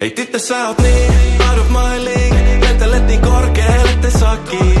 ei tüta sa oled nii arv ma olin, endale nii kõrgel, et ei saagi